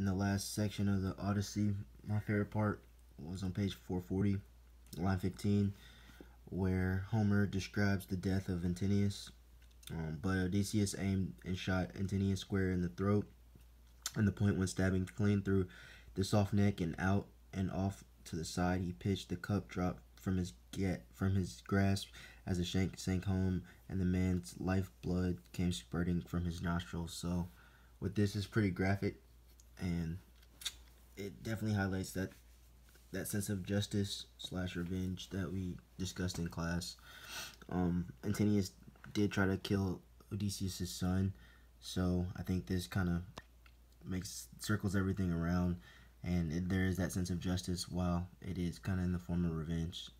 in the last section of the Odyssey, my favorite part was on page 440, line 15, where Homer describes the death of Antinous. Um, but Odysseus aimed and shot Antinous square in the throat, and the point went stabbing clean through the soft neck and out and off to the side. He pitched the cup dropped from his get from his grasp as the shank sank home, and the man's lifeblood came spurting from his nostrils. So, with this is pretty graphic, and it definitely highlights that that sense of justice slash revenge that we discussed in class. Um, Antinous did try to kill Odysseus' son, so I think this kind of makes circles everything around, and it, there is that sense of justice while it is kind of in the form of revenge.